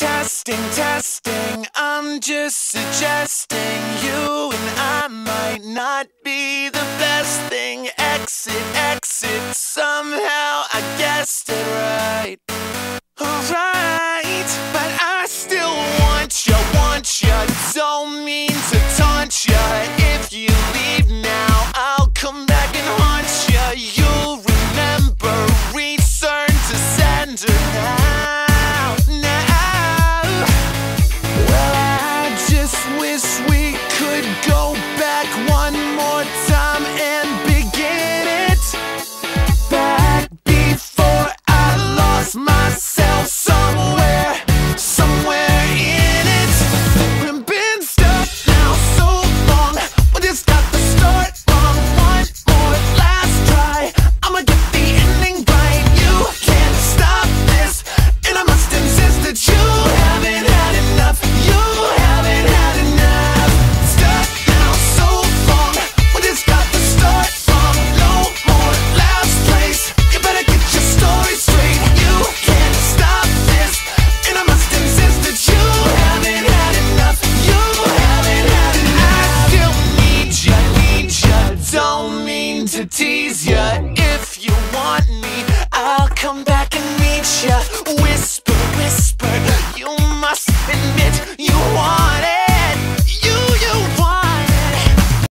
Testing, testing, I'm just suggesting you and I might not be the best thing. Exit, exit, somehow I guessed it right. Alright, but I still want you, want you, don't mean to tease ya. If you want me, I'll come back and meet ya. Whisper, whisper.